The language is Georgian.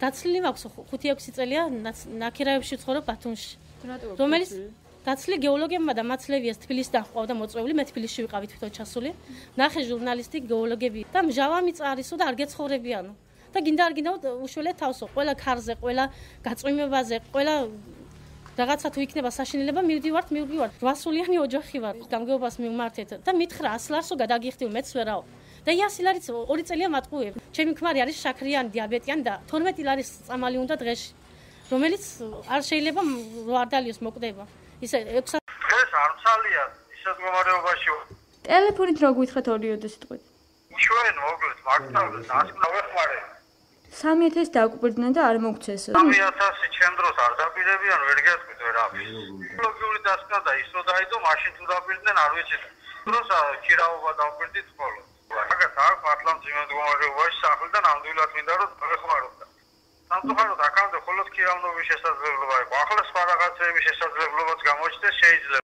დაცლილი მაქვს 5-6 წელია ნაკირაებში ცხოვრობ ბათუმში. რომელიც დაცლი გეოლოგებმა და მაცლევიას თბილისიდან ყვავდა მოწვეული, მე თბილისში ვიყავი თვითონ ჩასული. ნახე ჟურნალისტი გეოლოგები და მჟავამი წარისო და არ გეცხოვრებიანო. და გინდა არ გინდა უშველე თავსო, ყველა ქარზე, ყველა გაწვიმებაზე, ყველა რაღაცა თუ იქნება საშინელება, მივდივართ, მივდივართ. 800-იანი ოჯახი ვარ, გამგეობას მიმართეთ და მითხრა 100 ლარსო გადაგიხდი მეც ვერაო. და იასილ არის 2 წელია მატყუები. ჩემი ქმარი არის შაქრიანი დიაბეტიანი და 12 ლარის წამალი უნდა დღეში. რომელიც არ შეიძლება არ დალიოს მოკვდება. ისე 6 დღეს არ მცალია ისეთ მდგომარეობაში. ტელეფონით რო გვითხრათ ორიოდე სიტყვით. უშუალოდ მოკლედ მაგთავებს ასკნა ვეხმარე. 3000 დაგვიბრდნენ და არ მოგცეს. 3000 ჩემ დროს არ დაპირებიან ვერ გასკვით ვერაფერს. ლოგიური დასკნა და ისო დაიდო მაშინ თუ დაპირდნენ არ ვიცი. დროს ქირაობა დავპირდით ხოლმე. მაგათ არ მართლა ძიმად გომარეობაში სახლი და ნამდვილად მინდა რომ დაეხმაროთ. სამწუხაროდ აქამდე მხოლოდ ქირავნობის შესაძლებლობა იყო. ახლა სხვა რაღაცების შესაძლებლობაც გამოჩნდეს შეიძლება.